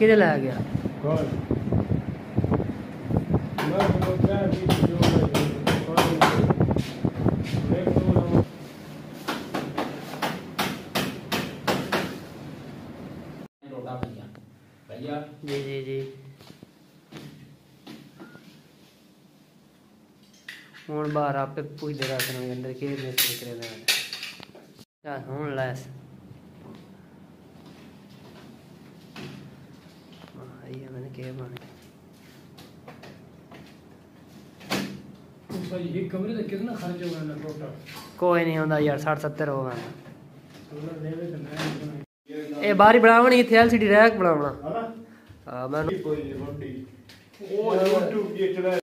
किधर लाया गया। जी जी जी। हूँ बार आप पूछते रहा अंदर के मिस्त्री करे हूँ लैस कोई नहीं होता यार साठ सत्तर होगा ये बारी बनावनी इथे एलसीडी रैक बना हाँ मैं ओ यूट्यूब ये चला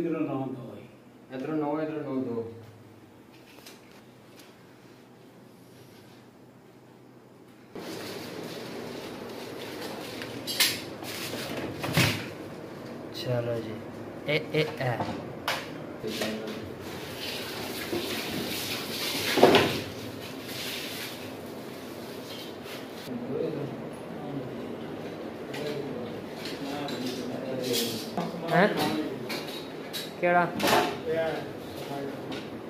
Entrou não, dois. Não, não, चलो जी ए ए ए हैं Kira. Ah. Yeah.